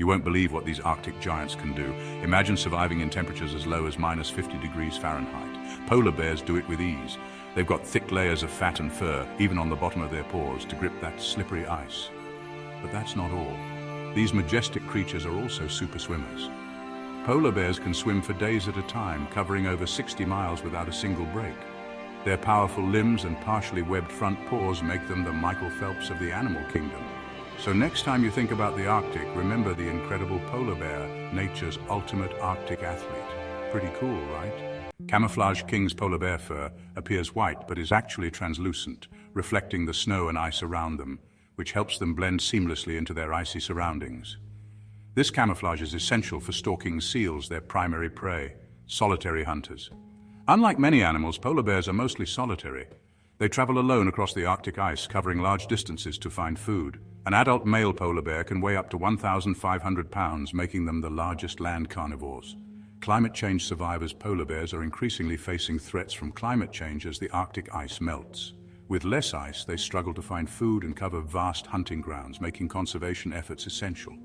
You won't believe what these Arctic giants can do. Imagine surviving in temperatures as low as minus 50 degrees Fahrenheit. Polar bears do it with ease. They've got thick layers of fat and fur, even on the bottom of their paws, to grip that slippery ice. But that's not all. These majestic creatures are also super swimmers. Polar bears can swim for days at a time, covering over 60 miles without a single break. Their powerful limbs and partially webbed front paws make them the Michael Phelps of the animal kingdom. So next time you think about the Arctic, remember the incredible polar bear, nature's ultimate Arctic athlete. Pretty cool, right? Camouflage King's polar bear fur appears white but is actually translucent, reflecting the snow and ice around them, which helps them blend seamlessly into their icy surroundings. This camouflage is essential for stalking seals, their primary prey, solitary hunters. Unlike many animals, polar bears are mostly solitary. They travel alone across the Arctic ice, covering large distances to find food. An adult male polar bear can weigh up to 1,500 pounds, making them the largest land carnivores. Climate change survivors polar bears are increasingly facing threats from climate change as the Arctic ice melts. With less ice, they struggle to find food and cover vast hunting grounds, making conservation efforts essential.